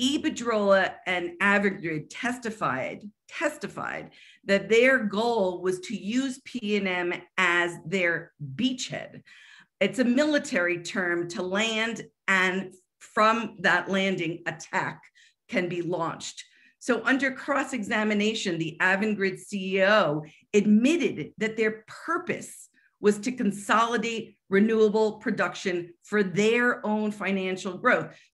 Iberdrola and Avangrid testified testified that their goal was to use PNM as their beachhead. It's a military term to land and from that landing attack can be launched. So under cross-examination, the Avangrid CEO admitted that their purpose was to consolidate renewable production for their own financial growth.